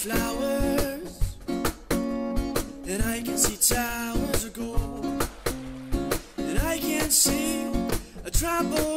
flowers, and I can see towers of gold, and I can see a trouble